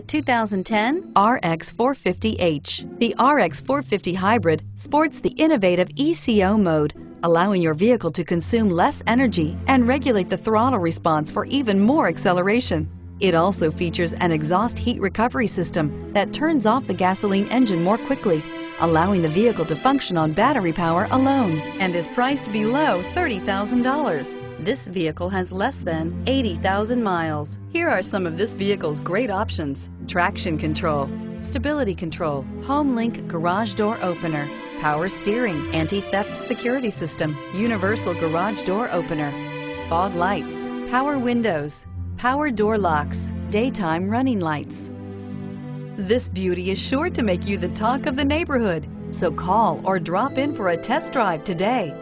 The 2010 RX 450h. The RX 450 Hybrid sports the innovative ECO mode, allowing your vehicle to consume less energy and regulate the throttle response for even more acceleration. It also features an exhaust heat recovery system that turns off the gasoline engine more quickly, allowing the vehicle to function on battery power alone, and is priced below $30,000. This vehicle has less than 80,000 miles. Here are some of this vehicle's great options. Traction control, stability control, home link garage door opener, power steering, anti-theft security system, universal garage door opener, fog lights, power windows, power door locks, daytime running lights. This beauty is sure to make you the talk of the neighborhood, so call or drop in for a test drive today.